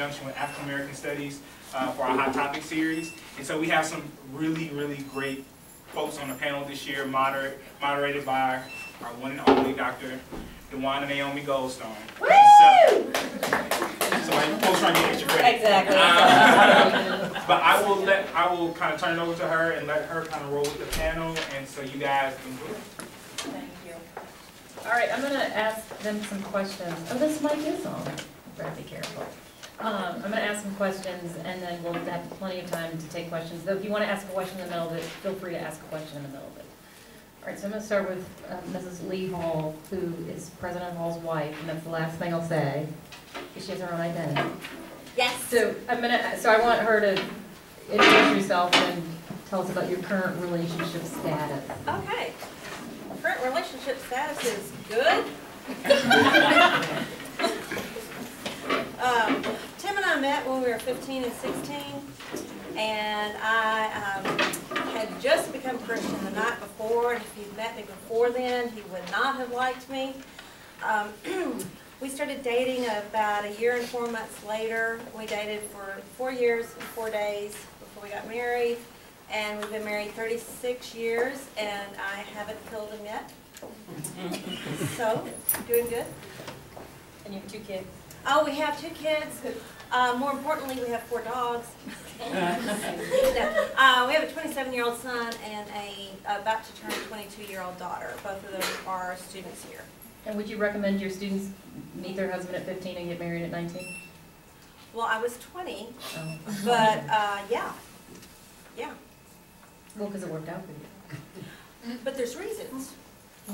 conjunction with African American Studies uh, for our Hot Topic series. And so we have some really, really great folks on the panel this year, moderate, moderated by our, our one and only Dr. Dwonna Naomi Goldstone. Woo! So, somebody, folks trying to get extra credit. Exactly. Uh, But I will let, I will kind of turn it over to her and let her kind of roll with the panel, and so you guys can do it. Thank you. All right, I'm gonna ask them some questions. Oh, this mic is on. Better be careful. Um, I'm gonna ask some questions, and then we'll have plenty of time to take questions. Though if you wanna ask a question in the middle of it, feel free to ask a question in the middle of it. All right, so I'm gonna start with uh, Mrs. Lee Hall, who is President Hall's wife, and that's the last thing I'll say, because she has her own identity. Yes. So I'm gonna, so I want her to introduce yourself and tell us about your current relationship status. Okay. Current relationship status is good. Um, I met when we were 15 and 16, and I um, had just become Christian the night before, and if he'd met me before then, he would not have liked me. Um, We started dating about a year and four months later. We dated for four years and four days before we got married. And we've been married 36 years, and I haven't killed him yet. So, doing good. And you have two kids? Oh, we have two kids. Uh, more importantly, we have four dogs. Uh, we have a 27-year-old son and a about to turn 22-year-old daughter. Both of them are students here. And would you recommend your students meet their husband at 15 and get married at 19? Well, I was 20, Oh. but uh, yeah, yeah. Well, because it worked out for you. But there's reasons.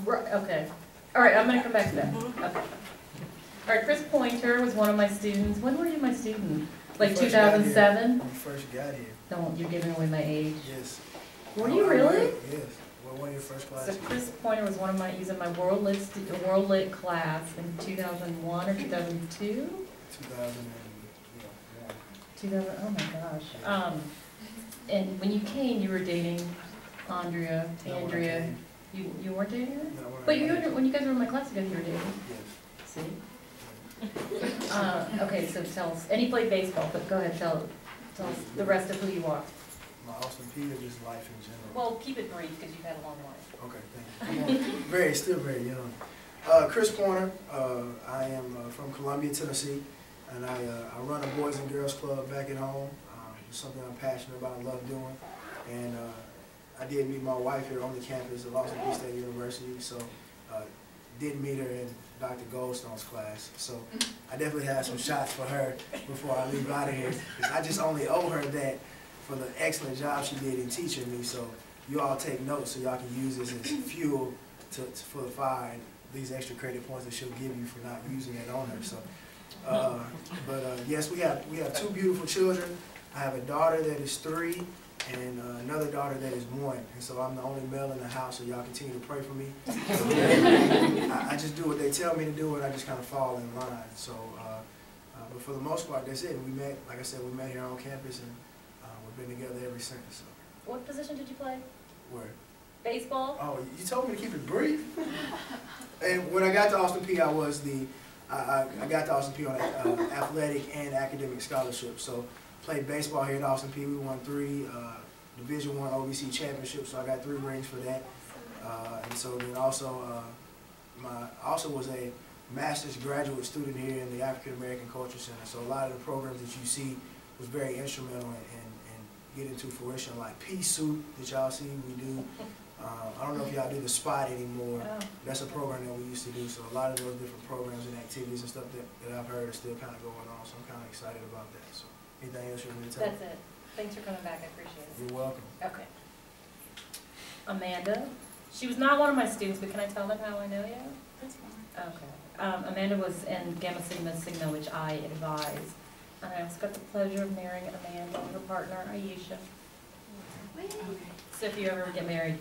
Right, okay. All right, I'm gonna come back to that. Mhm. Okay. All right, Chris Pointer was one of my students. When were you my student? Like First got here. 2007? When you first got here, Don't, you're giving away my age. yes. Were you really? Yes, well, one of your first So. Chris Pointer was one of my, he was in my World Lit, World Lit class in 2001 or 2002? Two thousand and, yeah, one. 2000, oh my gosh. Um, and when you came, you were dating Andrea, Not Andrea. You, you weren't dating her? I But you, when you guys were in my class together, you were dating. Yes. See? Uh, okay, so tell us, and he played baseball, but go ahead, tell, tell us the rest of who you are. My Austin Peter, just life in general. Well, keep it brief, because you've had a long life. Okay, thank you. Very, still very young. Uh, Chris Pointer, uh, I am uh, from Columbia, Tennessee, and I, uh, I run a Boys and Girls Club back at home. Um, It's something I'm passionate about, I love doing. And uh, I did meet my wife here on the campus of Austin Peay State University, so uh, did meet her in Dr. Goldstone's class. So I definitely have some shots for her before I leave out of here. I just only owe her that for the excellent job she did in teaching me. So you all take notes so y'all can use this as fuel to, to- for the fire and these extra credit points that she'll give you for not using it on her. So, uh, but uh, yes, we have we have two beautiful children. I have a daughter that is three and uh, another daughter that is one. And so I'm the only male in the house. So y'all continue to pray for me. I, I just do what they tell me to do, and I just kind of fall in line. So, uh, uh, but for the most part, that's it. We met, like I said, we met here on campus, and uh, we've been together ever since. So, What position did you play? where? Baseball? Oh, you told me to keep it brief. and when I got to Austin Peay, I was the, I, I, I got to Austin Peay on uh, athletic and academic scholarship. So played baseball here at Austin Peay. We won three uh, Division One OVC championships, so I got three rings for that. Uh, and so then also, uh, my also was a master's graduate student here in the African American Culture Center. So a lot of the programs that you see was very instrumental in, in, in getting to fruition, like Peace Suit that y'all see we do. Uh, I don't know if y'all do the spot anymore. Oh. That's a program that we used to do. So a lot of those different programs and activities and stuff that, that I've heard are still kind of going on. So I'm kind of excited about that. So anything else you want me to tell? That's it. Thanks for coming back, I appreciate it. You're welcome. Okay. Amanda, she was not one of my students, but can I tell them how I know you? That's fine. Okay. Um, Amanda was in Gamma Sigma Sigma, which I advise. And I also got the pleasure of marrying Amanda and her partner, Aisha. So if you ever get married,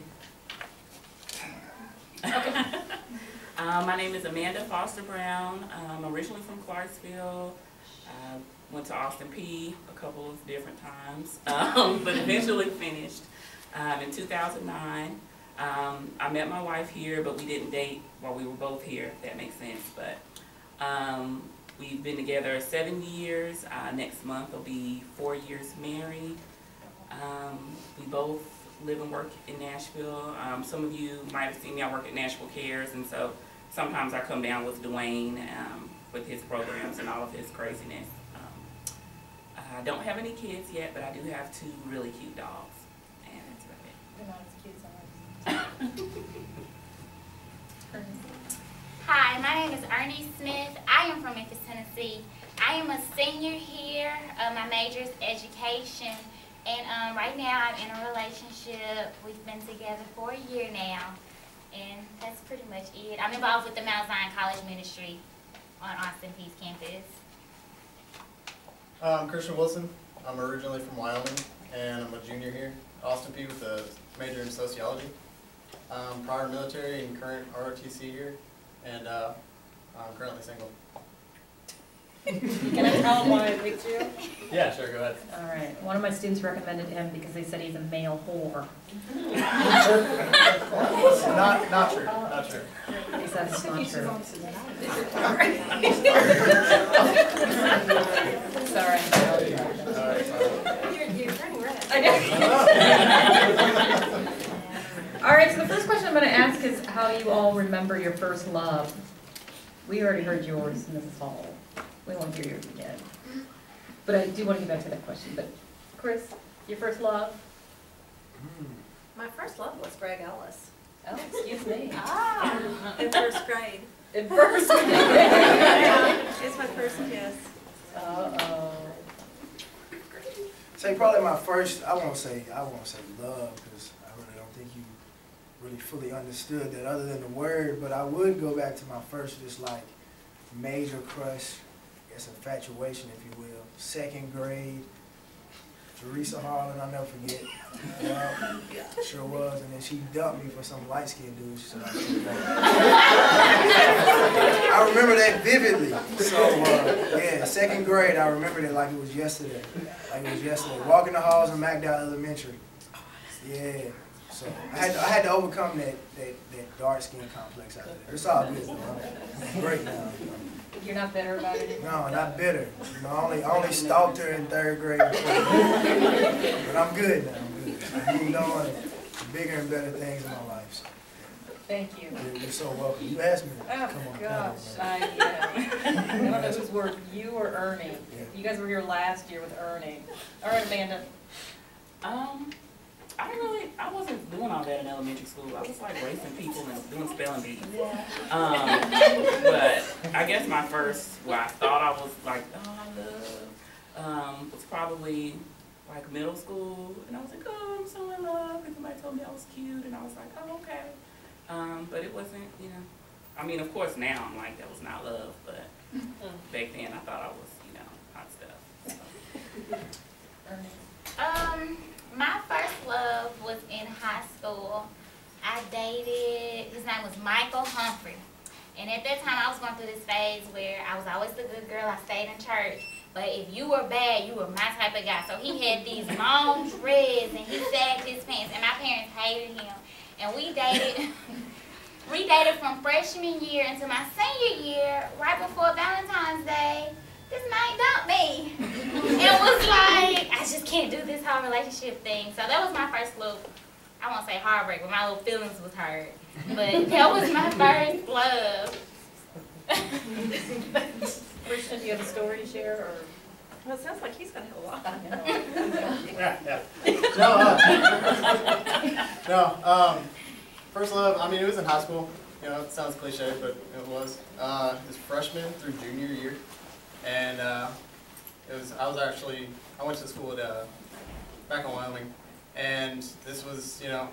Uh, my name is Amanda Foster Brown. I'm originally from Clarksville. I went to Austin Peay a couple of different times, um, but eventually finished um, in 2009. Um, I met my wife here, but we didn't date while we were both here, if that makes sense. But um, We've been together seven years. Uh, next month will be four years married. Um, we both live and work in Nashville. Um, some of you might have seen me, I work at Nashville Cares, and so sometimes I come down with Dwayne with his programs and all of his craziness. I don't have any kids yet, but I do have two really cute dogs, and that's about it. They're not as cute as ours. Hi, my name is Ernie Smith. I am from Memphis, Tennessee. I am a senior here. Uh, my major is education. And um, right now I'm in a relationship. We've been together for a year now. And that's pretty much it. I'm involved with the Mount Zion College Ministry on Austin Peay's campus. I'm Christian Wilson. I'm originally from Wyoming, and I'm a junior here, Austin Peay with a major in sociology. Um, prior military and current ROTC here, and uh, I'm currently single. Can I tell him why I picked you? Yeah, sure, go ahead. All right, one of my students recommended him because they said he's a male whore. Not, not true, not true. He said it's not true. Sorry. All right, sorry. You're, you're turning red. I know. All right, so the first question I'm gonna ask is how you all remember your first love. We already heard yours, Mrs. Hall. We won't hear yours again. But I do wanna get back to that question, but Chris, your first love? My first love was Greg Ellis. Oh, excuse me. Ah. In first grade. In first. It's my first kiss. Uh-oh. Say probably my first, I won't say, I won't say love, because I really don't think you really fully understood that other than the word, but I would go back to my first just like major crush, I guess infatuation, if you will. Second grade, Teresa Harlan, I'll never forget. Sure was, and then she dumped me for some light-skinned dude. She said, I remember that vividly. So, uh, yeah, second grade, I remember that like it was yesterday. Like it was yesterday. Walking the halls of MacDowell Elementary. Yeah. So I had to, I had to overcome that that, that dark skin complex out there. It's all good though. Great now. You're not bitter about it? No, not bitter. You know, I only I only stalked her in third grade. But I'm good now. I'm good. I moved on to bigger and better things in my life. So Thank you. you're, you're so welcome. You asked me to Oh, come on. gosh, panel. I, uh, I don't know whose word, you or Ernie. Yeah. You guys were here last year with Ernie. All right, Amanda. Um, I really, I wasn't doing all that in elementary school. I was like racing people and doing spelling bees. Um, but I guess my first, what I thought I was like, oh, I love, um, was probably like middle school. And I was like, oh, I'm so in love. And somebody told me I was cute. And I was like, oh, okay. Um, but it wasn't, you know, I mean, of course now I'm like, that was not love. But back then I thought I was, you know, hot stuff. Ernie. Um, my first love was in high school. I dated, his name was Michael Humphrey. And at that time, I was going through this phase where I was always the good girl. I stayed in church. But if you were bad, you were my type of guy. So he had these long dreads and he sagged his pants. And my parents hated him. And we dated, we dated from freshman year into my senior year, right before Valentine's Day. This man dumped me. It was like, I just can't do this whole relationship thing. So that was my first little, I won't say heartbreak, but my little feelings was hurt. But that was my first love. Christian, do you have a story to share, or? Well, it sounds like he's gonna have a lot. Yeah, yeah. No, uh, no. Um, first love. I mean, it was in high school. You know, it sounds cliche, but it was. Uh, it was freshman through junior year, and uh, it was. I was actually. I went to school at uh, back in Wyoming, and this was. You know,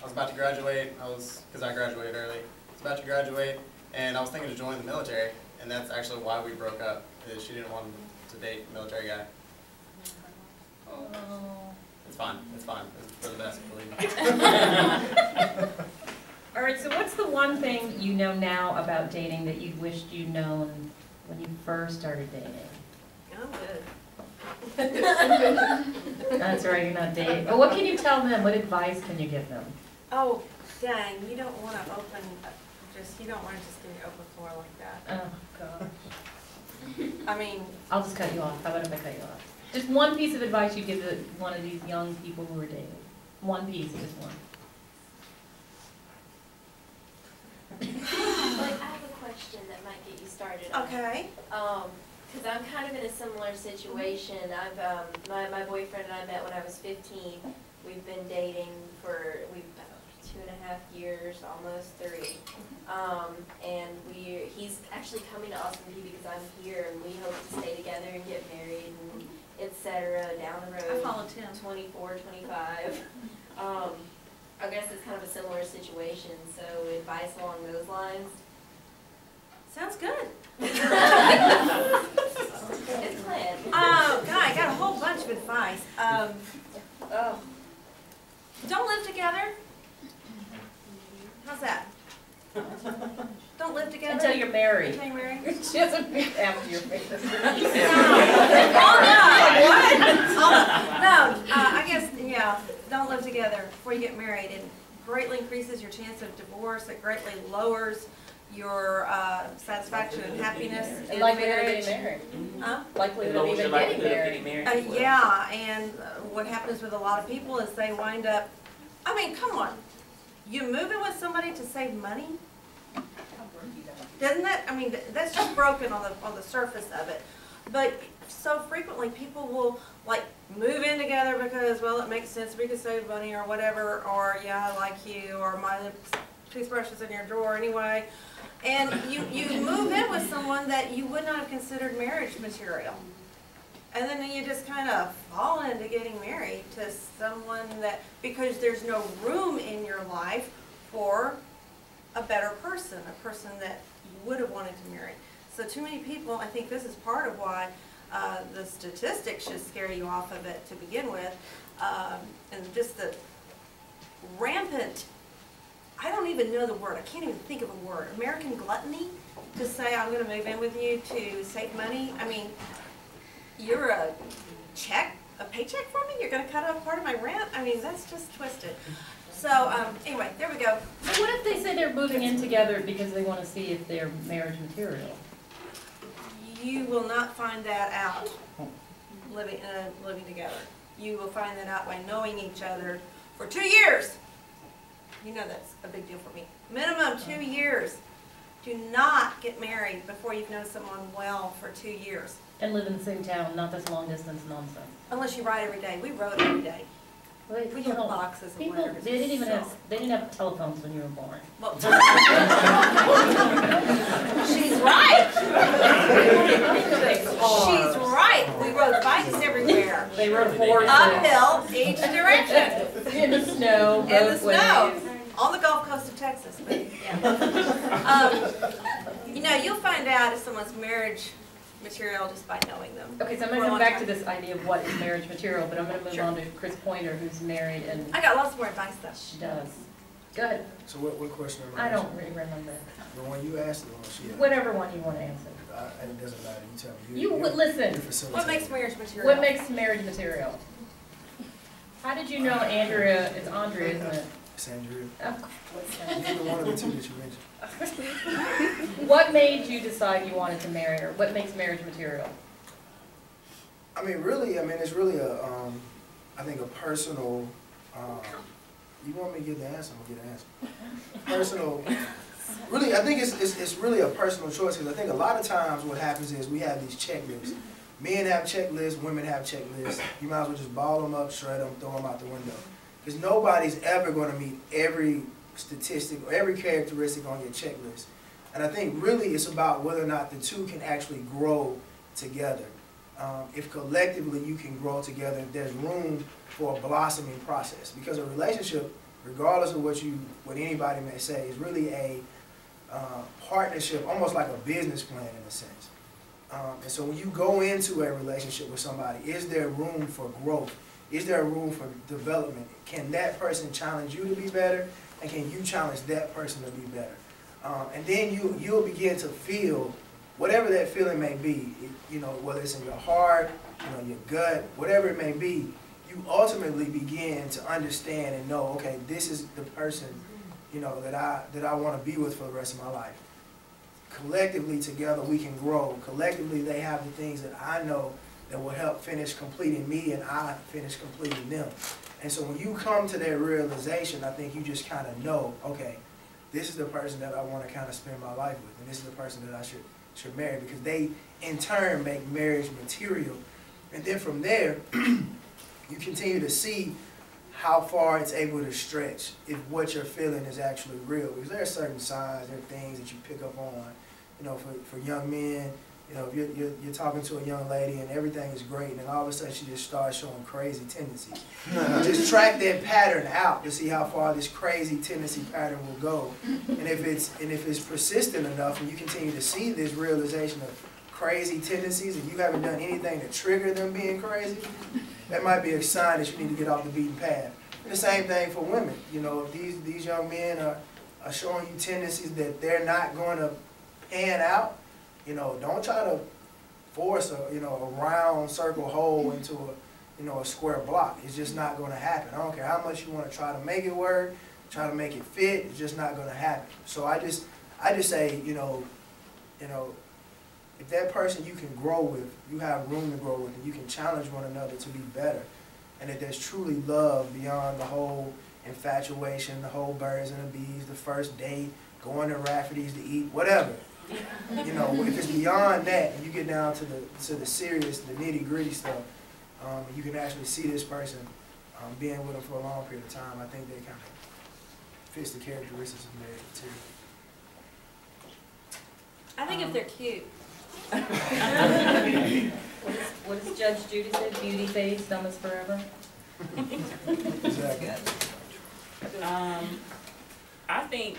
I was about to graduate. I was because I graduated early. I was about to graduate, and I was thinking to join the military, and that's actually why we broke up. Is she didn't want to date a military guy. Oh. It's fine. It's fine. It's for the best, believe me. All right, so what's the one thing you know now about dating that you wished you'd known when you first started dating? I'm good. That's right, you're not dating. But what can you tell them? What advice can you give them? Oh, dang, you don't wanna open, just, you don't wanna just do an open floor like that. Oh, gosh. I mean, I'll just cut you off. How about if I cut you off? Just one piece of advice you give to one of these young people who are dating. One piece, just one. Like, I have a question that might get you started. on- okay, Um, cause I'm kind of in a similar situation. I've, um, my, my boyfriend and I met when I was fifteen. We've been dating for, we've, two and a half years, almost three. Um, and we, he's actually coming to Austin Peay because I'm here and we hope to stay together and get married and et cetera down the road. I followed Tim. 24, 25. Um, I guess it's kind of a similar situation, so advice along those lines. Sounds good. Good plan. Um, God, I got a whole bunch of advice. Um, Oh. don't live together. How's that? Don't live together? Until you're married. Until you're married? She doesn't mean after you're married. Oh, no, what? Oh, No, uh, I guess, yeah, don't live together before you get married. It greatly increases your chance of divorce, it greatly lowers your, uh, satisfaction and happiness in Likelihood of marriage. getting married. Huh? Likelihood It of even getting married. getting married. Uh, yeah, and uh, what happens with a lot of people is they wind up, I mean, come on. You moving with somebody to save money? Doesn't that, I mean, th- that's just broken on the, on the surface of it. But so frequently, people will like move in together because, well, it makes sense, we can save money or whatever, or yeah, I like you, or my toothbrush is in your drawer anyway. And you, you move in with someone that you would not have considered marriage material. And then you just kind of fall into getting married to someone that, because there's no room in your life for a better person, a person that you would have wanted to marry. So too many people, I think this is part of why uh, the statistics should scare you off of it to begin with. Um, And just the rampant, I don't even know the word, I can't even think of a word, American gluttony, to say I'm gonna move in with you to save money. I mean, you're a check, a paycheck for me? You're gonna cut off part of my rent? I mean, that's just twisted. So, um, anyway, there we go. But what if they say they're moving in together because they want to see if they're marriage material? You will not find that out living, uh, living together. You will find that out by knowing each other for two years. You know that's a big deal for me. Minimum two years. Do not get married before you've known someone well for two years. And live in the same town, not this long distance nonsense. Unless you ride every day. We rode every day. Wait, We hold have on. boxes of People, letters. they didn't even So- have, they didn't have telephones when you were born. Well, She's right. She's right. We rode bikes everywhere. They rode horses. Uphill each direction. In the snow, In the both snow. ways. On the Gulf Coast of Texas, but yeah. Um, You know, you'll find out if someone's marriage material just by knowing them. Okay, so I'm gonna come long back to this idea of what is marriage material, but I'm gonna move Sure. on to Chris Pointer, who's married and I got lots more advice though. she does. Go ahead. So what, what question am I I don't really remember. The one you asked, the one she asked? Whatever one you wanna answer. I- It doesn't matter, you tell me. You would listen. you facilitate. What makes marriage material? What makes marriage material? How did you know Andrea, it's Andrea, isn't it? Sandra, either one of the two that you mentioned. What made you decide you wanted to marry her? What makes marriage material? I mean, really, I mean, it's really a, um, I think a personal, um, you want me to give the answer, I'm gonna give the answer. Personal, really, I think it's, it's, it's really a personal choice, because I think a lot of times what happens is we have these checklists. Men have checklists, women have checklists, you might as well just ball them up, shred them, throw them out the window. Because nobody's ever gonna meet every statistic or every characteristic on your checklist. And I think really it's about whether or not the two can actually grow together. Um, if collectively you can grow together, if there's room for a blossoming process. Because a relationship, regardless of what you, what anybody may say, is really a uh, partnership, almost like a business plan in a sense. Um, and so when you go into a relationship with somebody, is there room for growth? Is there a room for development? Can that person challenge you to be better? And can you challenge that person to be better? Um, and then you, you'll begin to feel whatever that feeling may be, you know, whether it's in your heart, you know, your gut, whatever it may be, you ultimately begin to understand and know, okay, this is the person, you know, that I, that I want to be with for the rest of my life. collectively together we can grow. Collectively, they have the things that I know that will help finish completing me and I finish completing them. And so when you come to that realization, I think you just kind of know, okay, this is the person that I want to kind of spend my life with, and this is the person that I should should marry because they in turn make marriage material. And then from there, you continue to see how far it's able to stretch if what you're feeling is actually real. Because there are certain signs, there are things that you pick up on. You know, for, for young men, you know, if you're, you're, you're talking to a young lady and everything is great, and then all of a sudden she just starts showing crazy tendencies. just track that pattern out to see how far this crazy tendency pattern will go. And if it's and if it's persistent enough and you continue to see this realization of crazy tendencies and you haven't done anything to trigger them being crazy, that might be a sign that you need to get off the beaten path. The same thing for women. You know, if these these young men are, are showing you tendencies that they're not going to pan out, you know, don't try to force a you know a round circle hole into a you know a square block. It's just not going to happen. I don't care how much you want to try to make it work, try to make it fit. It's just not going to happen. So I just I just say you know, you know, if that person you can grow with, you have room to grow with, and you can challenge one another to be better, and that there's truly love beyond the whole infatuation, the whole birds and the bees, the first date, going to Rafferty's to eat, whatever. You know, if it's beyond that, and you get down to the to the serious, the nitty gritty stuff, um, you can actually see this person um, being with them for a long period of time. I think they kind of fits the characteristics of marriage too. I think if they're cute. What does, what does Judge Judy say? Beauty fades, dumb is forever? Exactly. Um, I think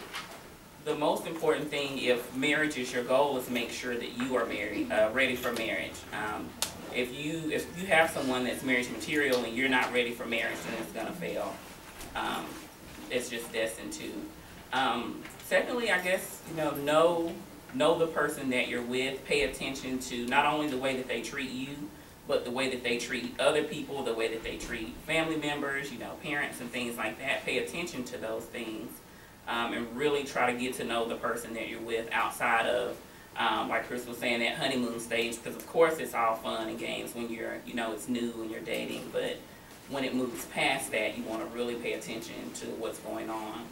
the most important thing, if marriage is your goal, is make sure that you are married, uh, ready for marriage. Um, if you, if you have someone that's marriage material and you're not ready for marriage, then it's gonna fail. Um, it's just destined to. Um, secondly, I guess, you know, know, know the person that you're with, pay attention to not only the way that they treat you, but the way that they treat other people, the way that they treat family members, you know, parents and things like that. Pay attention to those things um, and really try to get to know the person that you're with outside of, um, like Chris was saying, that honeymoon stage. Because of course it's all fun and games when you're, you know, it's new and you're dating. But when it moves past that, you want to really pay attention to what's going on.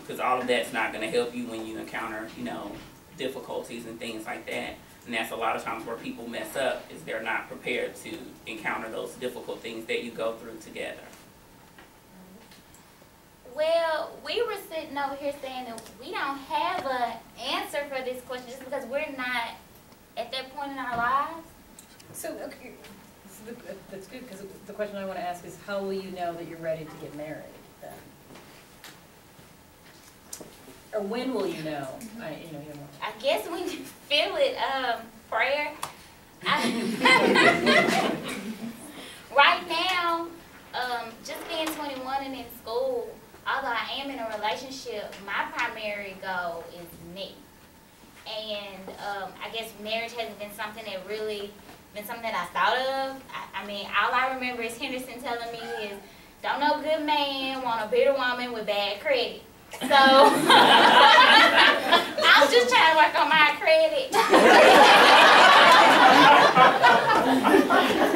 Because all of that's not going to help you when you encounter, you know, difficulties and things like that. And that's a lot of times where people mess up is they're not prepared to encounter those difficult things that you go through together. Well, we were sitting over here saying that we don't have an answer for this question just because we're not at that point in our lives. So, okay, so the- that's good, because the question I want to ask is, how will you know that you're ready to get married then? Or when will you know? I, you know, you know. I guess when you feel it, um, prayer. I- right now, um, just being 21 and in school, although I am in a relationship, my primary goal is me. And um, I guess marriage hasn't been something that really been something that I thought of. I, I mean, all I remember is Henderson telling me is, "Don't no good man want a bitter woman with bad credit." So I'm just trying to work on my credit.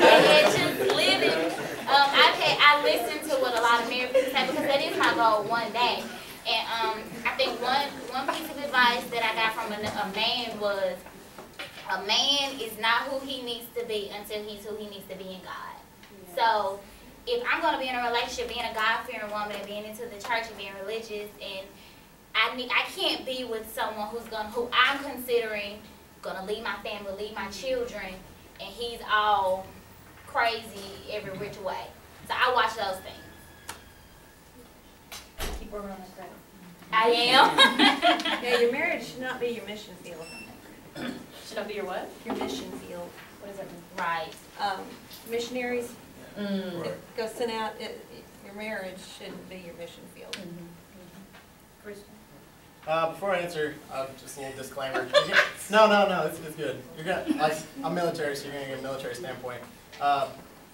and just living. Um, I've had, I listen to what a lot of married people say because that is my goal one day. And um, I think one one piece of advice that I got from a, a man was, a man is not who he needs to be until he's who he needs to be in God. So if I'm gonna be in a relationship, being a God-fearing woman and being into the church and being religious, and I need, I can't be with someone who's gonna, who I'm considering gonna leave my family, leave my children, and he's all crazy every which way. So I watch those things. Keep working on that credit. I am. Yeah, your marriage should not be your mission field. Should not be your what? Your mission field. What does that mean? right. Um, missionaries Mm. Right. go send out, it, it- your marriage shouldn't be your mission field. Christian? Uh, before I answer, uh, just a little disclaimer. no, no, no, it's, it's good. You're gonna, like, I'm military, so you're gonna get a military standpoint. Uh,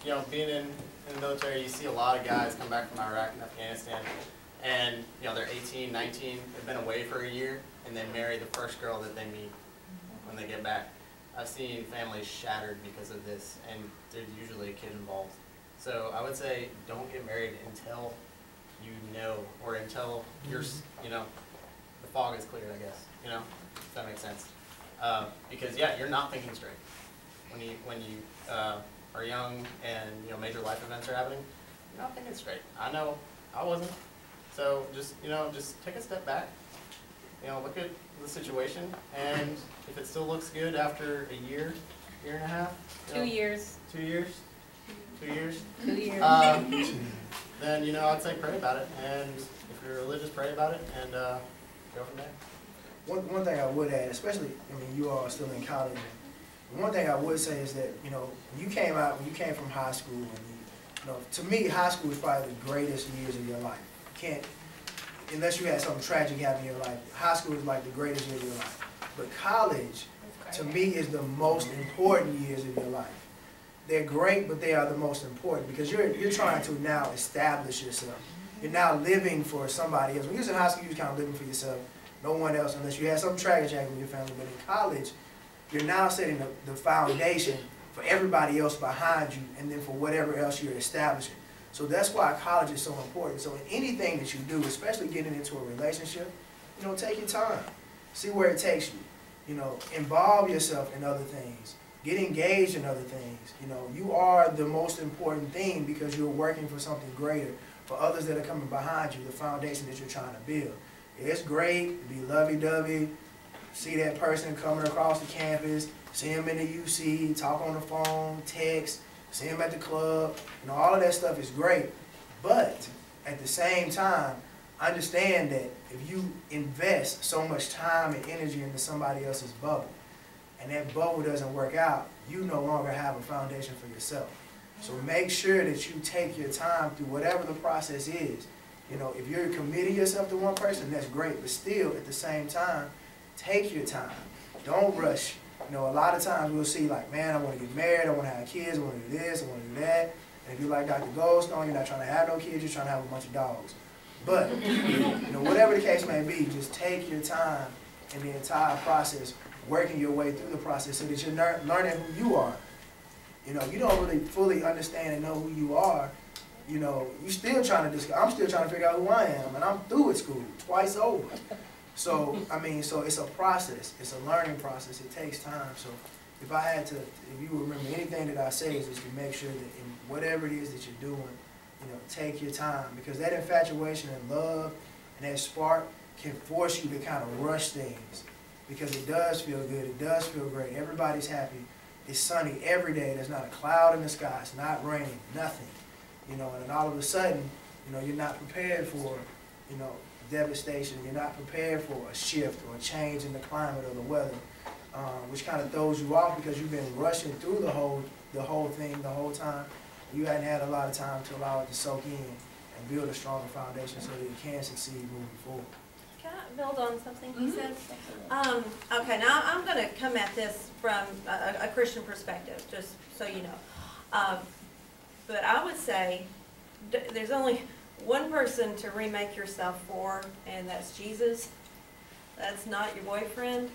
you know, being in, in the military, you see a lot of guys come back from Iraq and Afghanistan, and, you know, they're 18, 19, they've been away for a year, and then marry the first girl that they meet when they get back. I've seen families shattered because of this, and there's usually a kid involved. So I would say don't get married until you know, or until you're, you know, the fog is cleared, I guess, you know, if that makes sense. Uh, because yeah, you're not thinking straight. When you, when you, uh, are young and, you know, major life events are happening, you're not thinking straight. I know, I wasn't. So just, you know, just take a step back, you know, look at the situation, and if it still looks good after a year, year and a half, Two know, years, two years, two years, two years. um, then, you know, I'd say pray about it, and if you're religious, pray about it, and, uh, go from there. One, one thing I would add, especially, I mean, you all are still in college, and one thing I would say is that, you know, when you came out, when you came from high school, and you, you know, to me, high school is probably the greatest years of your life. You can't, unless you had something tragic happen in your life, high school is like the greatest year of your life. But college, to me, is the most important years of your life. They're great, but they are the most important because you're, you're trying to now establish yourself. You're now living for somebody else. When you was in high school, you was kind of living for yourself, no one else, unless you had something tragic happen with your family. But in college, you're now setting the, the foundation for everybody else behind you and then for whatever else you're establishing. So that's why college is so important. So in anything that you do, especially getting into a relationship, you know, take your time. See where it takes you. You know, involve yourself in other things. Get engaged in other things. You know, you are the most important thing because you're working for something greater, for others that are coming behind you, the foundation that you're trying to build. It's great to be lovey-dovey, see that person coming across the campus, see them in the UC, talk on the phone, text, see them at the club. You know, all of that stuff is great. But at the same time, understand that if you invest so much time and energy into somebody else's bubble, and that bubble doesn't work out, you no longer have a foundation for yourself. So make sure that you take your time through whatever the process is. You know, if you're committing yourself to one person, that's great, but still, at the same time, take your time. Don't rush. You know, a lot of times we'll see like, man, I want to get married, I want to have kids, I want to do this, I want to do that. And if you're like Dr. Goldstone, you're not trying to have no kids, you're trying to have a bunch of dogs. But, you know, whatever the case may be, just take your time in the entire process, working your way through the process so that you're lear- learning who you are. You know, you don't really fully understand and know who you are. You know, you still trying to discover, I'm still trying to figure out who I am, and I'm through with school, twice over. So, I mean, so it's a process, it's a learning process, it takes time. So if I had to, if you remember anything that I say is just to make sure that in whatever it is that you're doing, you know, take your time, because that infatuation and love and that spark can force you to kind of rush things, because it does feel good, it does feel great, everybody's happy, it's sunny every day, there's not a cloud in the sky, it's not raining, nothing, you know, and then all of a sudden, you know, you're not prepared for, you know, devastation, you're not prepared for a shift or a change in the climate or the weather, um, which kind of throws you off because you've been rushing through the whole, the whole thing the whole time. You hadn't had a lot of time to allow it to soak in and build a stronger foundation so that you can succeed moving forward. Can I build on something he said? Um, okay, now I'm gonna come at this from a, a Christian perspective, just so you know. Um, but I would say, th- there's only one person to remake yourself for, and that's Jesus. That's not your boyfriend.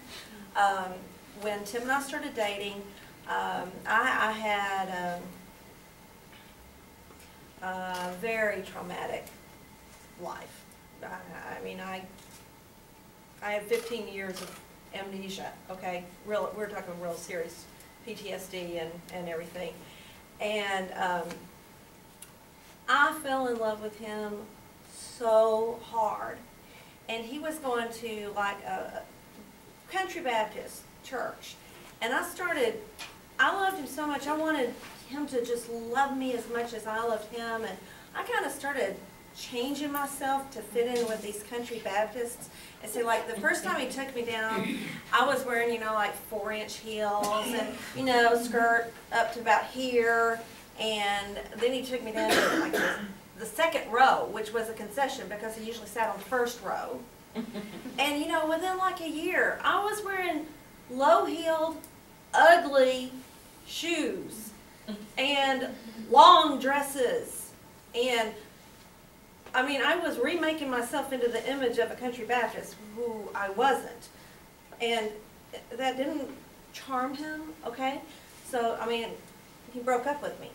Um, when Tim and I started dating, um, I, I had, um, a very traumatic life. I, I mean, I I had 15 years of amnesia, okay? Real, we're talking real serious PTSD and, and everything. And um, I fell in love with him so hard. And he was going to like a country Baptist church. And I started, I loved him so much, I wanted him to just love me as much as I loved him. And I kind of started changing myself to fit in with these country Baptists. And so like the first time he took me down, I was wearing, you know, like four inch heels and, you know, skirt up to about here. And then he took me down to like the, the second row, which was a concession because he usually sat on the first row. And you know, within like a year, I was wearing low heeled, ugly shoes and long dresses and I mean, I was remaking myself into the image of a country Baptist who I wasn't. And that didn't charm him, okay? So, I mean, he broke up with me.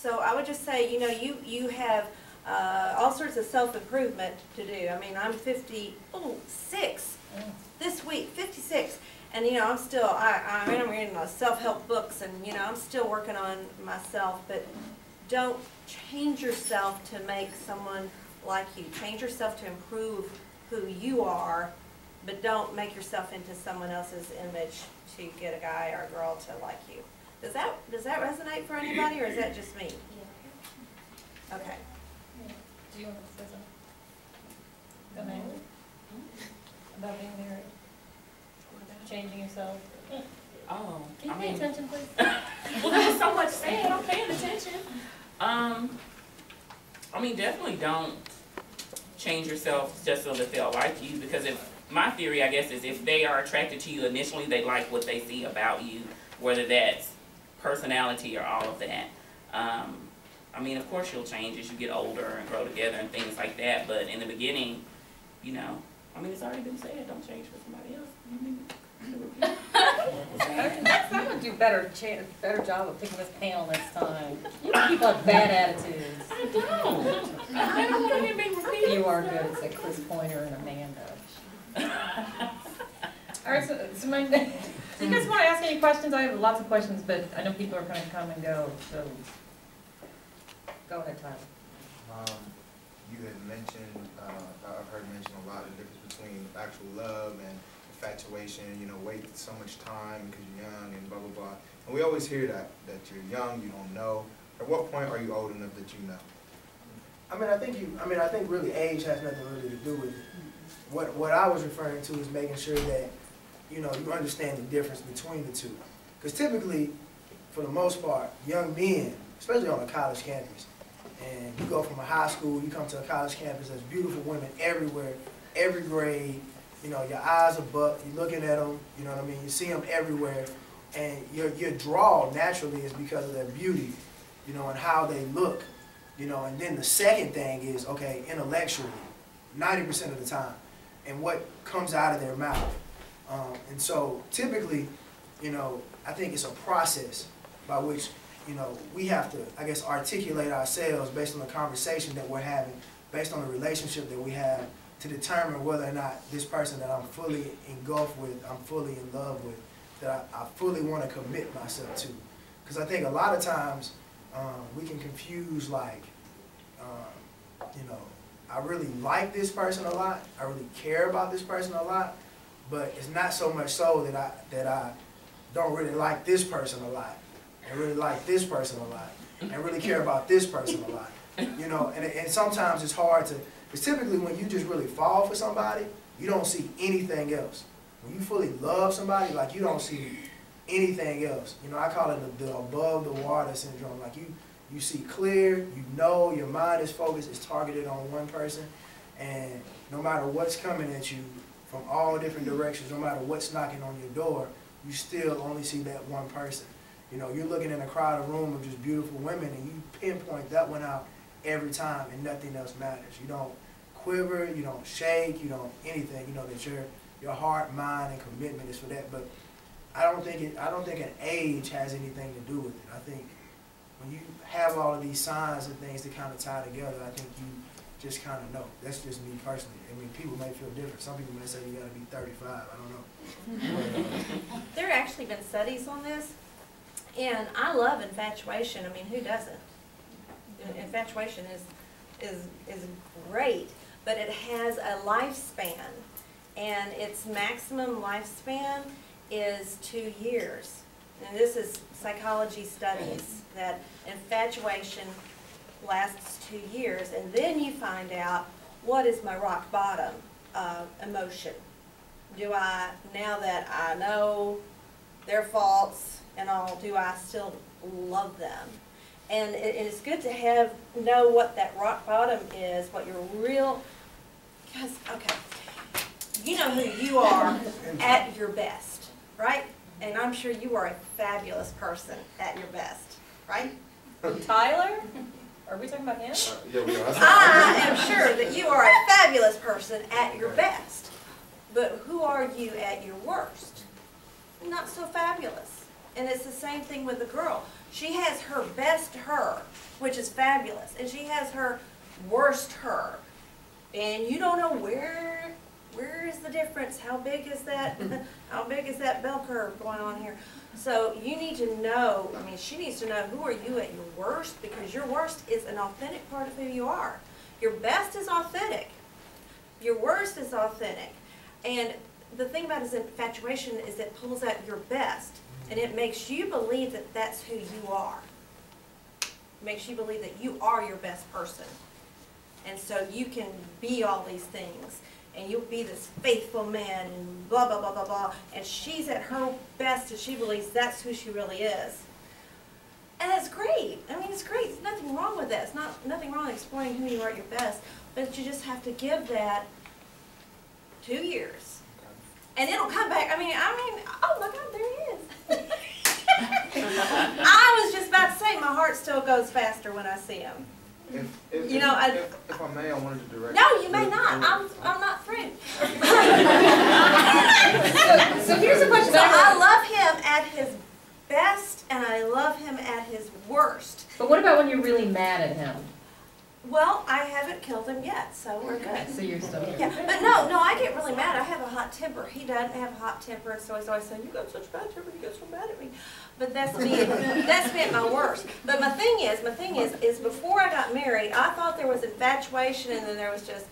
So I would just say, you know, you, you have, uh, all sorts of self-improvement to do. I mean, I'm fifty, oh, six this week, fifty-six. And, you know, I'm still, I, I mean, I'm reading self-help books and, you know, I'm still working on myself, but don't change yourself to make someone like you. Change yourself to improve who you are, but don't make yourself into someone else's image to get a guy or a girl to like you. Does that, does that resonate for anybody, or is that just me? Okay. Do you want to say something? Amanda? About being married? Changing yourself? Oh, Can you I pay mean, attention, please? well, there was so much said, I'm paying attention. Um, I mean, definitely don't change yourself just so that they'll like you, because if, my theory, I guess, is if they are attracted to you initially, they like what they see about you, whether that's personality or all of that. Um, I mean, of course you'll change as you get older and grow together and things like that, but in the beginning, you know, I mean, it's already been said, don't change for somebody else. I mean, I'm gonna do better, cha- better job of picking this panel next time. You people have bad attitudes. I don't, I don't want to be repeated. You are good, it's like Chris Pointer and Amanda. All right, so, so my, do you guys wanna ask any questions? I have lots of questions, but I know people are gonna come and go, so. Go ahead, Tyler. Um, you had mentioned, uh, I've heard mentioned a lot of the difference between actual love and infatuation, you know, wait so much time because you're young and blah, blah, blah. And we always hear that, that you're young, you don't know. At what point are you old enough that you know? I mean, I think you, I mean, I think really age has nothing really to do with it. What, what I was referring to is making sure that, you know, you understand the difference between the two. Because typically, for the most part, young men, especially on a college campus, and you go from a high school, you come to a college campus, there's beautiful women everywhere, every grade, you know, your eyes are buck, you're looking at them, you know what I mean, you see them everywhere, and your, your draw naturally is because of their beauty, you know, and how they look, you know, and then the second thing is, okay, intellectually, ninety percent of the time, and what comes out of their mouth. Um, and so typically, you know, I think it's a process by which, you know, we have to, I guess, articulate ourselves based on the conversation that we're having, based on the relationship that we have, to determine whether or not this person that I'm fully engulfed with, I'm fully in love with, that I, I fully want to commit myself to. Because I think a lot of times, um, we can confuse like, um, you know, I really like this person a lot, I really care about this person a lot, but it's not so much so that I, that I don't really like this person a lot, and really like this person a lot, and really care about this person a lot. You know, and, and sometimes it's hard to, because typically when you just really fall for somebody, you don't see anything else. When you fully love somebody, like you don't see anything else. You know, I call it the, the above the water syndrome. Like you, you see clear, you know, your mind is focused, it's targeted on one person, and no matter what's coming at you from all different directions, no matter what's knocking on your door, you still only see that one person. You know, you're looking in a crowded room of just beautiful women, and you pinpoint that one out every time, and nothing else matters. You don't quiver, you don't shake, you don't anything. You know that your your heart, mind, and commitment is for that. But I don't think it. I don't think an age has anything to do with it. I think when you have all of these signs and things that kind of tie together, I think you just kind of know. That's just me personally. I mean, people may feel different. Some people may say you got to be 35. I don't know. There have actually been studies on this, and I love infatuation. I mean, who doesn't? Infatuation is, is, is great, but it has a lifespan, and its maximum lifespan is two years. And this is psychology studies, that infatuation lasts two years, and then you find out, what is my rock bottom, uh, emotion? do I, now that I know their faults and all, do I still love them? And it, it's good to have, know what that rock bottom is, what your real, because, okay, you know who you are at your best, right? And I'm sure you are a fabulous person at your best, right? Tyler? Are we talking about him? Uh, Yeah, we are. I am sure that you are a fabulous person at your best, but who are you at your worst? Not so fabulous. And it's the same thing with the girl. She has her best her, which is fabulous, and she has her worst her. And you don't know where, where is the difference? How big is that, how big is that bell curve going on here? So you need to know, I mean, she needs to know who are you at your worst, because your worst is an authentic part of who you are. Your best is authentic. Your worst is authentic. And the thing about his infatuation is it pulls out your best, and it makes you believe that that's who you are. Makes you believe that you are your best person. And so you can be all these things, and you'll be this faithful man, and blah, blah, blah, blah, blah. And she's at her best, and she believes that's who she really is. And it's great. I mean, it's great. There's nothing wrong with that. It's not, nothing wrong exploring who you are at your best. But you just have to give that two years. And it'll come back. I mean, I mean, oh my God, there he is. I was just about to say, my heart still goes faster when I see him. If, if, You know, I- if, if I may, I wanted to direct. No, you may not. I'm, I'm not through. So, so here's a question. So I love him at his best and I love him at his worst. But what about when you're really mad at him? Well, I haven't killed him yet, so we're good. So you're still here? Yeah, but no, no, I get really mad. I have a hot temper. He doesn't have a hot temper, and so he's always saying, "You got such a bad temper. You get so mad at me." But that's me. that's me at my worst. But my thing is, my thing is, is before I got married, I thought there was infatuation, and then there was just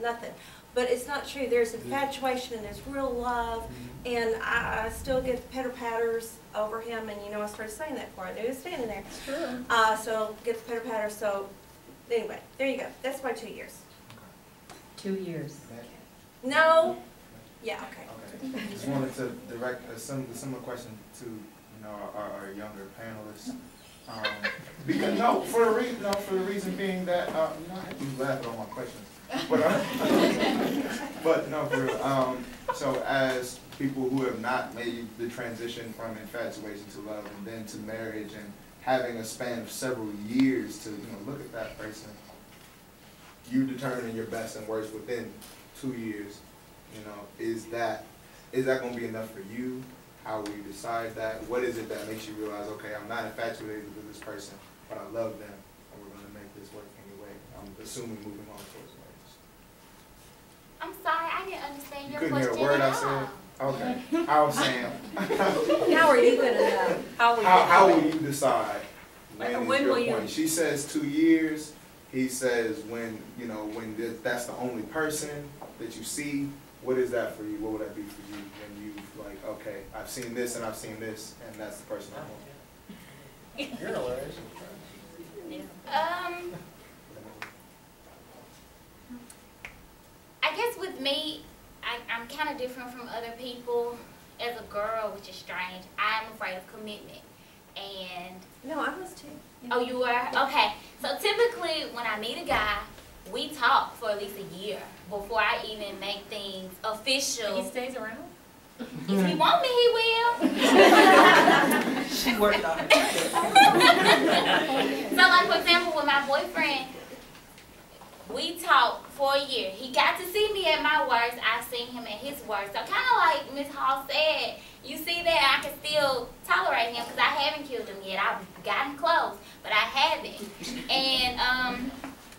nothing. But it's not true. There's infatuation and there's real love, and I, I still get pitter patters over him. And you know, I started saying that before I knew he was standing there. Sure. Uh, so get the pitter patter. So anyway, there you go. That's my two years. Two years. No. Yeah. Okay. Okay, just wanted to direct a sim- a similar question to, you know, our, our younger panelists. Um, because, no, for the reason, no, for the reason being that, uh, you know, I had you laugh at all my questions. But, uh, but no, for real, um, so as people who have not made the transition from infatuation to love and then to marriage and having a span of several years to, you know, look at that person, you determine your best and worst within two years, you know, is that, is that gonna be enough for you? How will you decide that? What is it that makes you realize, okay, I'm not infatuated with this person, but I love them, and we're gonna make this work anyway? I'm assuming moving on towards marriage. I'm sorry, I didn't understand your You your couldn't hear a word I said? Okay, I was saying, How are you gonna know? How will you? how, how will you decide? When- When is when your will you- point? She says two years, he says when, you know, when th- that's the only person that you see, what is that for you? What would that be for you when you like, okay, I've seen this and I've seen this, and that's the person I want? You're hilarious. Um, I guess with me, I, I'm kind of different from other people. As a girl, which is strange, I'm afraid of commitment. And No, I was too. oh, you are okay. So typically, when I meet a guy, we talk for at least a year before I even make things official. He stays around? If he want me, he will. She worked on it. So like for example, with my boyfriend, we talked for a year. He got to see me at my worst. I've seen him at his worst. So kind of like Miss Hall said, you see that I can still tolerate him because I haven't killed him yet. I've gotten close, but I haven't. And um,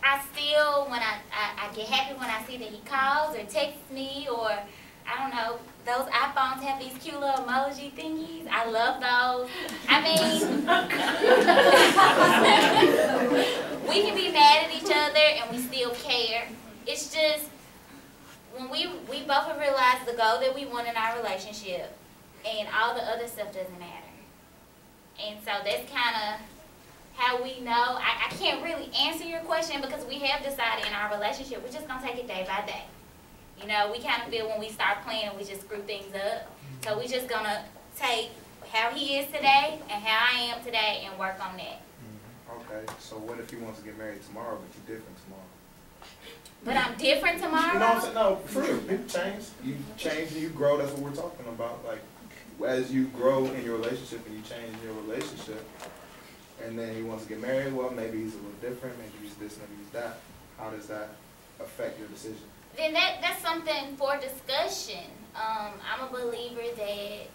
I still, when I, I, I get happy when I see that he calls or texts me or I don't know, those iPhones have these cute little emoji thingies. I love those. I mean, we can be mad at each other and we still care. It's just when we we both have realized the goal that we want in our relationship, and all the other stuff doesn't matter. And so that's kind of how we know. I, I can't really answer your question because we have decided in our relationship we're just gonna take it day by day. You know, we kind of feel when we start playing, we just screw things up. So we're just gonna take how he is today and how I am today and work on that. Mm-hmm. Okay, so what if he wants to get married tomorrow, but you're different tomorrow? But I'm different You know I'm tomorrow. saying? No, true. You change. You change and you grow. That's what we're talking about. Like, as you grow in your relationship and you change your relationship, and then he wants to get married, well, maybe he's a little different, maybe he's this, maybe he's that. How does that affect your decision? Then that, that's something for discussion. Um, I'm a believer that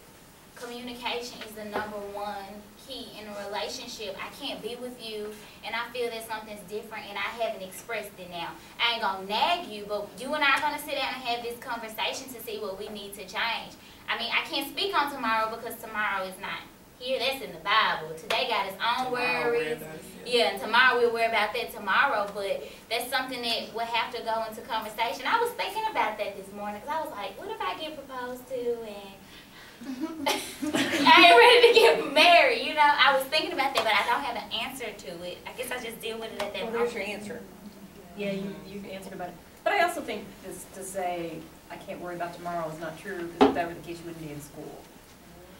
communication is the number one key in a relationship. I can't be with you and I feel that something's different and I haven't expressed it now. I ain't gonna nag you, but you and I are gonna sit down and have this conversation to see what we need to change. I mean, I can't speak on tomorrow because tomorrow is not here. That's in the Bible. Today got its own Tomorrow, worries. about it, Yeah, and tomorrow we'll worry about that tomorrow, but that's something that will have to go into conversation. I was thinking about that this morning, because I was like, what if I get proposed to and I ain't ready to get married, you know? I was thinking about that, but I don't have an answer to it. I guess I just deal with it at that Well, moment. there's your answer. Yeah, you, you answered about it. But I also think this, to say, I can't worry about tomorrow is not true, because if that were the case, you wouldn't be in school.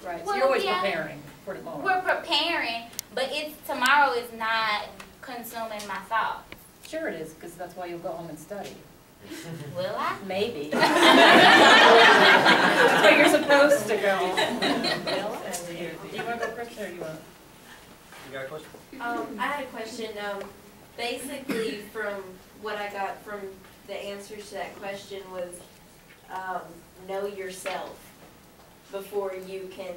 Right, so Well, you're always yeah. preparing for tomorrow. We're preparing, but it's, tomorrow is not consuming my thoughts. Sure it is, because that's why you'll go home and study. Will I? Maybe. That's where you're supposed to go. Do you want to go, Christian, or do you want? You got a question? Um, I had a question, um, basically from what I got from the answers to that question was, um, know yourself before you can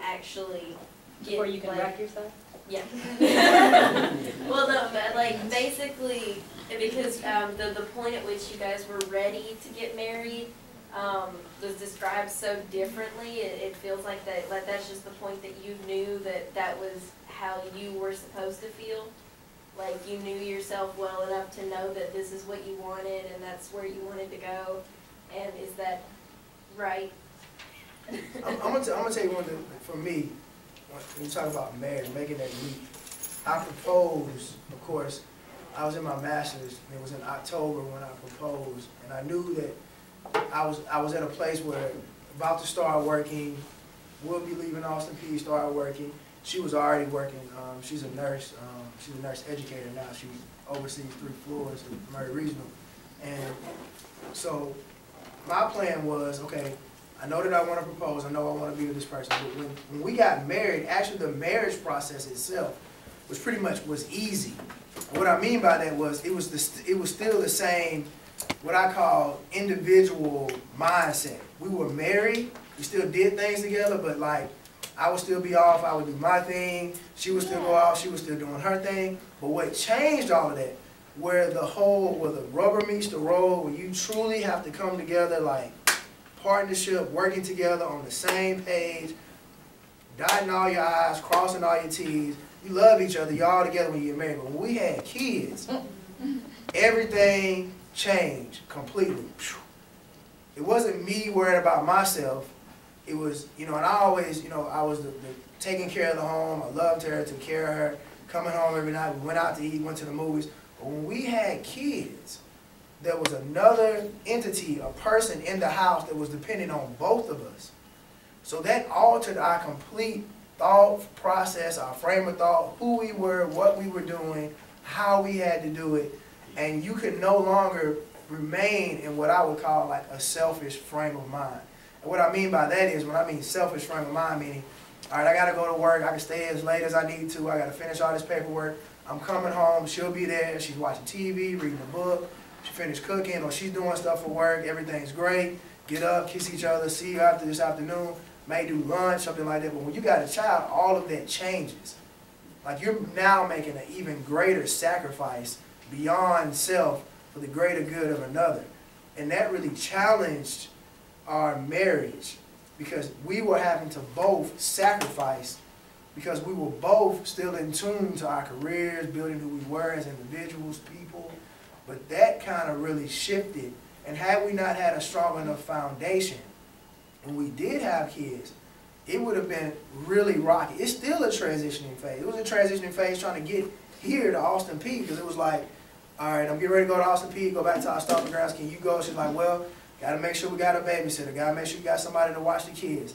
actually get. Before you can like- wreck yourself? Yeah. Well, no, but like basically, because um, the the point at which you guys were ready to get married um, was described so differently. It, it feels like that like that's just the point that you knew that that was how you were supposed to feel. Like you knew yourself well enough to know that this is what you wanted and that's where you wanted to go. And is that right? I'm, I'm gonna, I'm gonna tell you one thing, for me, when when you talk about marriage, making that leap, I proposed, of course, I was in my master's, and it was in October when I proposed, and I knew that I was, I was at a place where, about to start working, We'll be leaving Austin Peay, start working. She was already working, um, she's a nurse, um, she's a nurse educator now, she oversees three floors at Murray Regional. And so, my plan was, okay, I know that I want to propose, I know I want to be with this person, but when, when we got married, actually the marriage process itself was pretty much, was easy. What I mean by that was, it was the, st- it was still the same, what I call individual mindset. We were married, we still did things together, but like, I would still be off, I would do my thing, she would still go off, she was still doing her thing. But what changed all of that, where the whole, where the rubber meets the road, where you truly have to come together like partnership, working together on the same page, dotting all your I's, crossing all your T's. You love each other, You're all together when you get married. But when we had kids, everything changed completely. It wasn't me worried about myself. It was, you know, and I always, you know, I was the, the taking care of the home. I loved her, took care of her, coming home every night. We went out to eat, went to the movies. But when we had kids, there was another entity, a person in the house that was dependent on both of us. So that altered our complete thought process, our frame of thought, who we were, what we were doing, how we had to do it. And you could no longer remain in what I would call like a selfish frame of mind. And what I mean by that is, when I mean selfish frame of mind, meaning, all right, I gotta go to work, I can stay as late as I need to, I gotta finish all this paperwork, I'm coming home, she'll be there, she's watching TV, reading a book, she finished cooking, or she's doing stuff for work, everything's great, get up, kiss each other, see you after this afternoon, may do lunch, something like that, but when you got a child, all of that changes. Like you're now making an even greater sacrifice beyond self for the greater good of another. And that really challenged our marriage because we were having to both sacrifice because we were both still in tune to our careers, building who we were as individuals, people. But that kind of really shifted. And had we not had a strong enough foundation, when we did have kids, it would have been really rocky. It's still a transitioning phase. It was a transitioning phase trying to get here to Austin Peay because it was like, all right, I'm getting ready to go to Austin Peay, go back to our stomping grounds. Can you go? She's like, well, gotta make sure we got a babysitter. Gotta make sure we got somebody to watch the kids.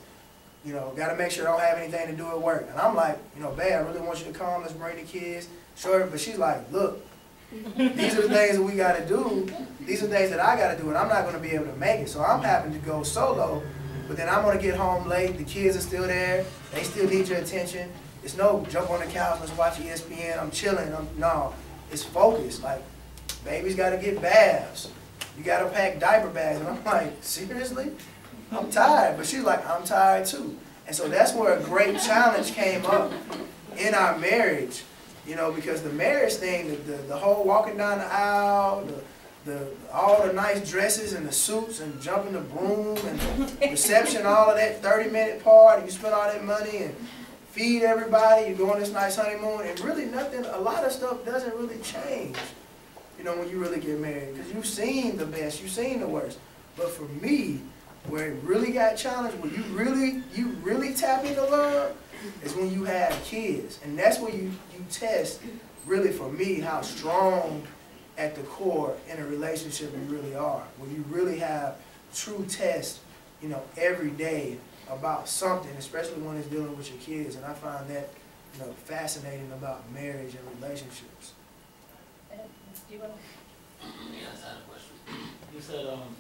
You know, gotta make sure I don't have anything to do at work. And I'm like, you know, babe, I really want you to come. Let's bring the kids. Sure, but she's like, look, these are the things that we gotta do. These are things that I gotta do, and I'm not gonna be able to make it. So I'm having to go solo. But then I'm gonna get home late. The kids are still there. They still need your attention. it's no jump on the couch, let's watch ESPN, I'm chilling, I'm, no. It's focused, like, baby's gotta get baths, you gotta pack diaper bags, and I'm like, seriously? I'm tired, but she's like, I'm tired too. And so that's where a great challenge came up in our marriage, you know, because the marriage thing, the, the, the whole walking down the aisle, the, the, all the nice dresses and the suits and jumping the broom and reception, all of that thirty minute part, and you spend all that money and feed everybody, you go on this nice honeymoon, and really nothing, a lot of stuff doesn't really change, you know, when you really get married, because you've seen the best, you've seen the worst. But for me, where it really got challenged, where you really, you really tap into love, is when you have kids. And that's where you, you test, really for me, how strong at the core in a relationship you really are. When you really have true test, you know, every day about something, especially when it's dealing with your kids. And I find that, you know, fascinating about marriage and relationships. Do you wanna- Yes, I had a question. You said, um,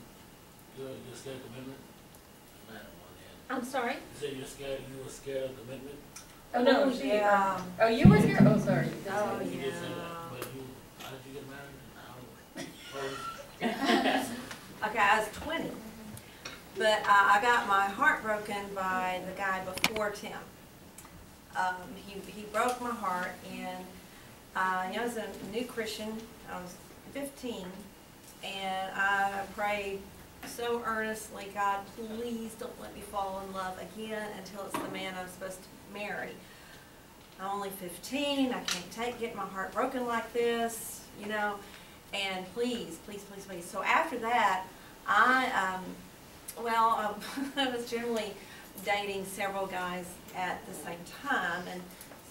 you're, you're scared of commitment? Man, one hand. I'm sorry? You said you're scared, you were scared of commitment? Oh, no, Oh, she, yeah. oh, you were scared, oh, sorry. Oh, You did say yeah. that, but you, how did you get married? How, first? Okay, I was twenty, but I, I got my heart broken by the guy before Tim. Um, he, he broke my heart and, uh, you know, I was a new Christian, I was fifteen, and I prayed so earnestly, God, please don't let me fall in love again until it's the man I'm supposed to marry. I'm only fifteen, I can't take getting my heart broken like this, you know, and please, please, please, please. So after that, I, um, well, um, I was generally dating several guys at the same time, and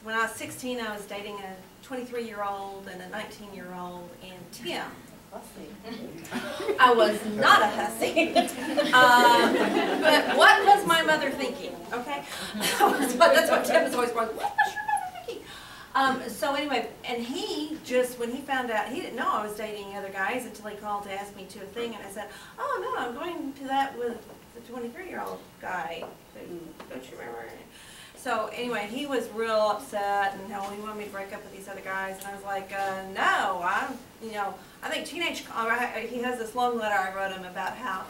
when I was sixteen, I was dating a twenty-three-year-old and a nineteen-year-old and Tim. I was not a hussy. Um, but what was my mother thinking, okay? That's what Tim is always going, what was your mother thinking? Um, so anyway, and he just, when he found out, he didn't know I was dating other guys until he called to ask me to a thing, and I said, oh, no, I'm going to that with the twenty-three-year-old guy, who, don't you remember? So anyway, he was real upset and how he wanted me to break up with these other guys, and I was like, uh, no, I'm, you know, I think teenage, he has this long letter I wrote him about how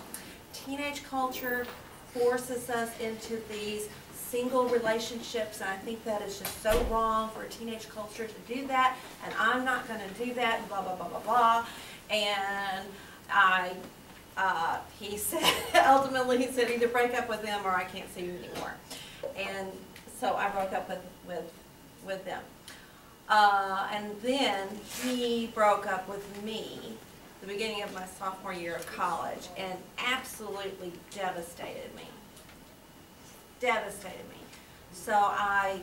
teenage culture forces us into these single relationships, and I think that is just so wrong for teenage culture to do that, and I'm not gonna do that, and blah, blah, blah, blah, blah. And I, uh, he said, ultimately, he said either break up with them or I can't see you anymore. And so I broke up with, with, with them. Uh, and then he broke up with me the beginning of my sophomore year of college and absolutely devastated me. Devastated me. So I,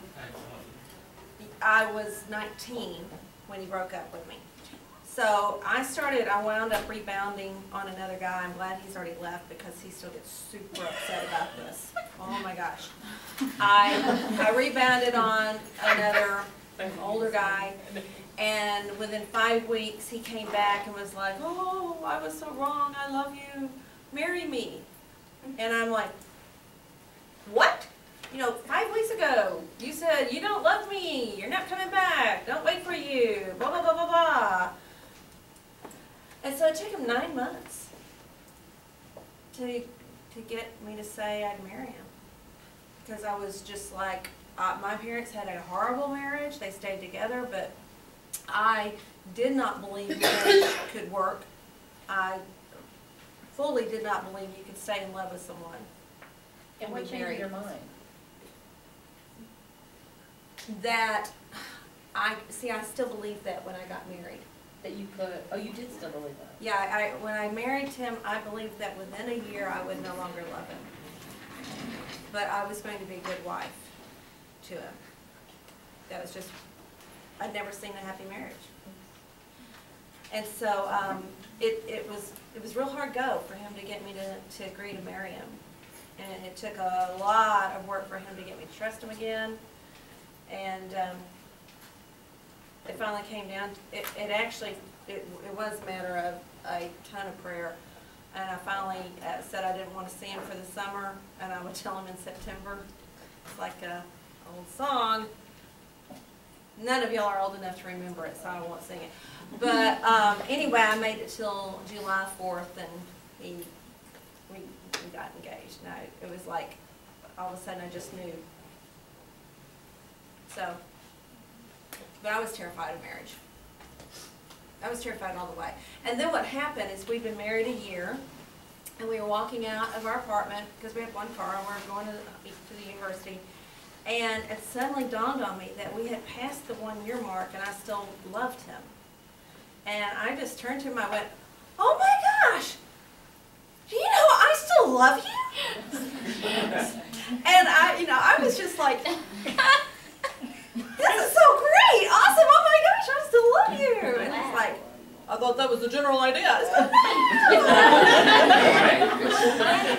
I was nineteen when he broke up with me. So I started, I wound up rebounding on another guy. I'm glad he's already left because he still gets super upset about this. Oh my gosh. I, I rebounded on another older guy. And within five weeks, he came back and was like, oh, I was so wrong. I love you. Marry me. And I'm like, what? You know, five weeks ago, you said, you don't love me. You're not coming back. Don't wait for you. Blah, blah, blah, blah, blah. And so it took him nine months to, to get me to say I'd marry him. Because I was just like, uh, my parents had a horrible marriage. They stayed together, but I did not believe marriage could work. I fully did not believe you could stay in love with someone. And what changed your mind? That, I, see, I still believe that when I got married. That you could, oh, you did still believe that? Yeah, I, when I married him, I believed that within a year I would no longer love him. But I was going to be a good wife to him. That was just, I'd never seen a happy marriage. And so, um, it, it was, it was real hard go for him to get me to, to agree to marry him. And it took a lot of work for him to get me to trust him again. And, um, it finally came down, it, it actually, it, it was a matter of a ton of prayer. And I finally uh, said I didn't want to see him for the summer, and I would tell him in September. It's like a old song, none of y'all are old enough to remember it, so I won't sing it. But, um, anyway, I made it till July fourth and he, we, we got engaged. No, it was like, all of a sudden I just knew. So, but I was terrified of marriage. I was terrified all the way. And then what happened is we'd been married a year, and we were walking out of our apartment, because we had one car, and we were going to, the- to the university. And it suddenly dawned on me that we had passed the one-year mark, and I still loved him. And I just turned to him, I went, oh my gosh, do you know I still love you? And I, you know, I was just like, this is so great, awesome, oh my gosh, I still love you. And it's like, I thought that was the general idea. I said,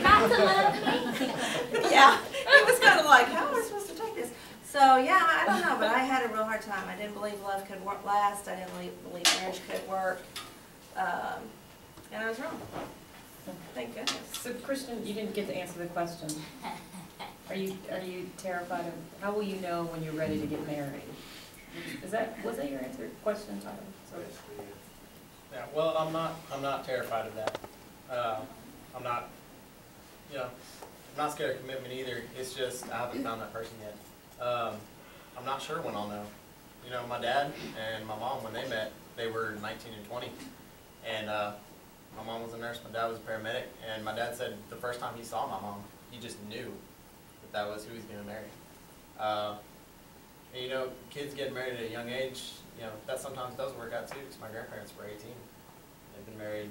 Not to love me. yeah, it was kind of like, how am I supposed to take this? So, yeah, I don't know, but I had a real hard time. I didn't believe love could work last. I didn't believe, believe marriage could work. Um, and I was wrong. Thank goodness. So Christian, you didn't get to answer the question. Are you, are you terrified of, how will you know when you're ready to get married? Is that, was that your answer, question, Tyler? Sorry. Yeah, well, I'm not, I'm not terrified of that. Uh, I'm not, you know, I'm not scared of commitment either. It's just, I haven't found that person yet. Um, I'm not sure when I'll know. You know, my dad and my mom, when they met, they were nineteen and twenty. And, uh, my mom was a nurse, my dad was a paramedic, and my dad said the first time he saw my mom, he just knew that that was who he's gonna marry. Uh, and, you know, kids getting married at a young age, you know, that sometimes does work out too, because my grandparents were eighteen. They've been married.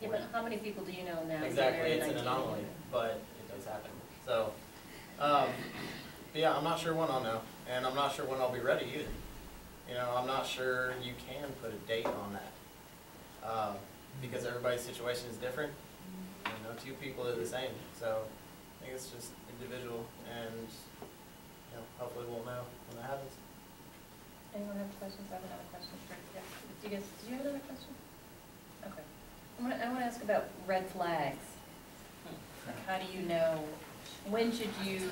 Yeah, but how many people do you know now? Exactly, it's at an anomaly, but it does happen. So, um, but yeah, I'm not sure when I'll know, and I'm not sure when I'll be ready either. You know, I'm not sure you can put a date on that. Um, because everybody's situation is different. You know, two people are the same, so I think it's just individual and, you know, hopefully we'll know when that happens. Anyone have questions? I have another question. Yeah. Do you guys, did you have another question? Okay. I want, I want to ask about red flags. Like, how do you know, when should you,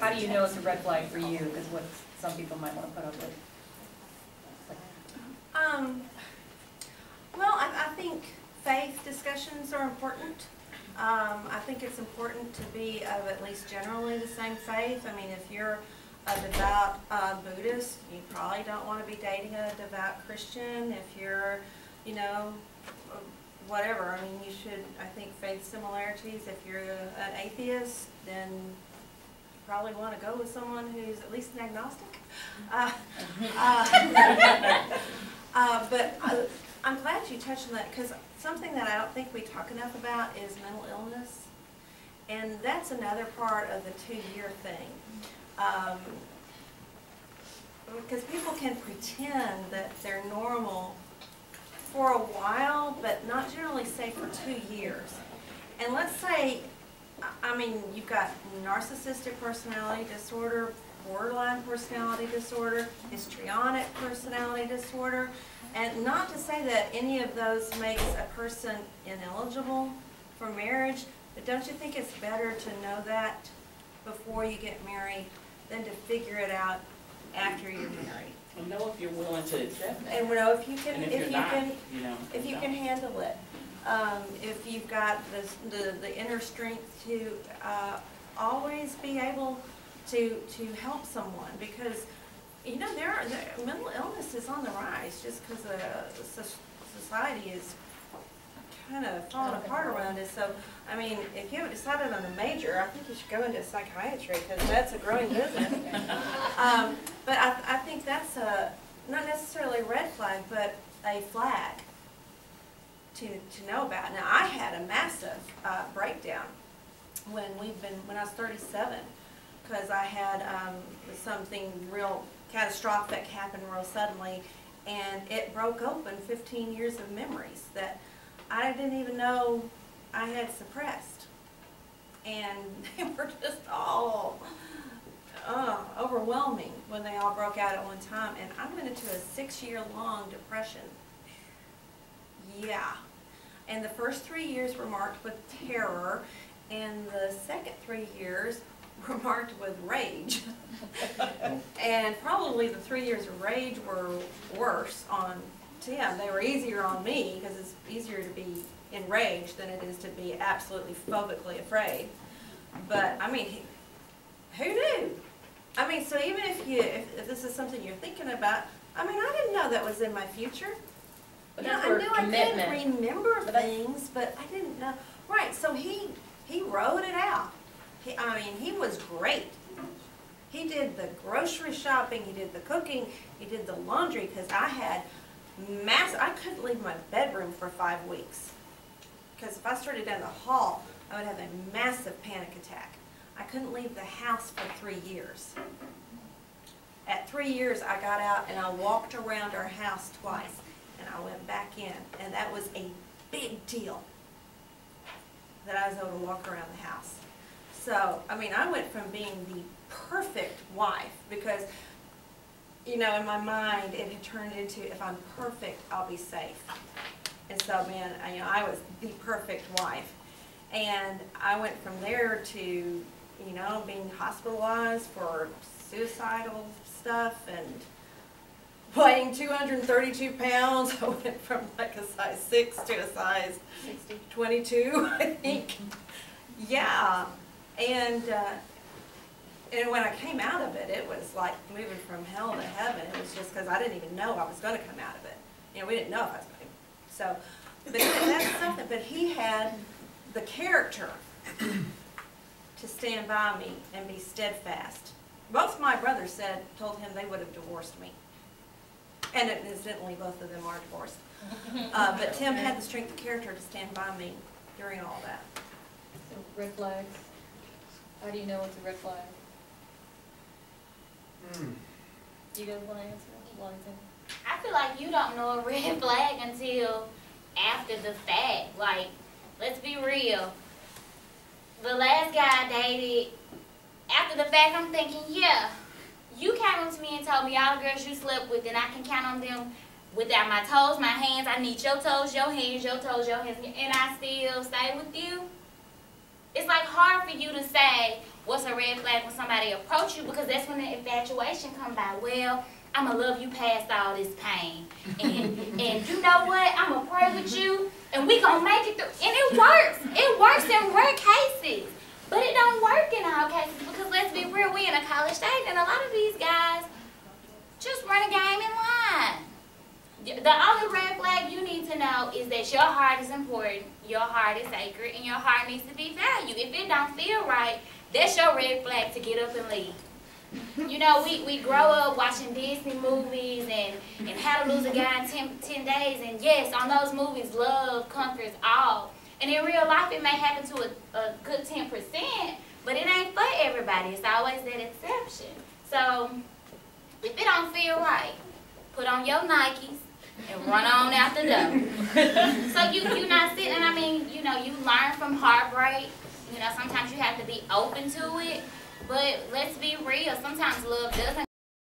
how do you know it's a red flag for you? Because what some people might want to put up with. Um, well, I, I think faith discussions are important. Um, I think it's important to be of at least generally the same faith. I mean, if you're a devout uh, Buddhist, you probably don't want to be dating a devout Christian. If you're, you know, whatever, I mean, you should, I think faith similarities, if you're an atheist, then you probably want to go with someone who's at least an agnostic. Uh, uh, uh, But I- I'm glad you touched on that, because something that I don't think we talk enough about is mental illness. And that's another part of the two-year thing. Um, Because people can pretend that they're normal for a while, but not generally say for two years. And let's say, I- I mean, you've got narcissistic personality disorder, borderline personality disorder, histrionic personality disorder. And not to say that any of those makes a person ineligible for marriage, but don't you think it's better to know that before you get married than to figure it out after you're married? And know if you're willing to accept that. And know if you can, if if you're not, can, you know. if you can handle it. Um, if you've got the, the, the inner strength to, uh, always be able to, to help someone, because, you know, there are, there, mental illness is on the rise, just because, uh, society is kind of falling apart around us, so, I mean, if you haven't decided on a major, I think you should go into psychiatry, because that's a growing business. Um, but I, I think that's a, not necessarily a red flag, but a flag to, to know about. Now, I had a massive uh, breakdown when we've been, when I was thirty-seven, because I had um, something real catastrophic happen real suddenly, and it broke open fifteen years of memories that I didn't even know I had suppressed. And they were just all uh, overwhelming when they all broke out at one time, and I went into a six-year-long depression. Yeah. And the first three years were marked with terror, and the second three years were marked with rage. And probably the three years of rage were worse on Tim. They were easier on me because it's easier to be enraged than it is to be absolutely phobically afraid. But, I mean, who knew? I mean, so even if you, if, if this is something you're thinking about, I mean, I didn't know that was in my future. But Yeah, that's I knew I commitment. couldn't remember But things, but I didn't know. Right, so he, he wrote it out. He, I mean, he was great. He did the grocery shopping, he did the cooking, he did the laundry, because I had mass, I couldn't leave my bedroom for five weeks. Because if I started down the hall, I would have a massive panic attack. I couldn't leave the house for three years. At three years, I got out and I walked around our house twice, and I went back in, and that was a big deal that I was able to walk around the house. So, I mean, I went from being the perfect wife, because, you know, in my mind, it had turned into, if I'm perfect, I'll be safe. And so, man, I, you know, I was the perfect wife. And I went from there to, you know, being hospitalized for suicidal stuff and weighing 232 pounds. I went from like a size 6 to a size 22, I think. Mm-hmm. Yeah. And, uh, and when I came out of it, it was like moving from hell to heaven. It was just because I didn't even know I was going to come out of it. You know, we didn't know if I was going to. So, but that's something. But he had the character to stand by me and be steadfast. Both my brothers said, told him they would have divorced me. And incidentally, both of them are divorced. Uh, but Tim had the strength of character to stand by me during all that. So red flags. How do you know it's a red flag? Do you guys want to answer? Liza? I feel like you don't know a red flag until after the fact. Like, let's be real. The last guy I dated, after the fact, I'm thinking, yeah, you came up to me and told me all the girls you slept with, and I can count on them without my toes, my hands. I need your toes, your hands, your toes, your hands, and I still stay with you. It's like hard for you to say what's a red flag when somebody approach you because that's when the infatuation come by. Well, I'ma love you past all this pain. And and you know what? I'ma pray with you and we gonna make it through. And it works. It works in rare cases. But it don't work in all cases because let's be real, we in a college state and a lot of these guys just run a game in line. The only red flag you need to know is that your heart is important, your heart is sacred, and your heart needs to be valued. If it don't feel right, that's your red flag to get up and leave. You know, we, we grow up watching Disney movies and, and How to Lose a Guy in 10, 10 Days, and yes, on those movies, love conquers all. And in real life, it may happen to a, a good 10%, but it ain't for everybody. It's always that exception. So, if it don't feel right, put on your Nikes and run on out the door. so you you not sitting. I mean, you know, you learn from heartbreak. You know, sometimes you have to be open to it. But let's be real. Sometimes love doesn't